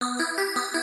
Oh.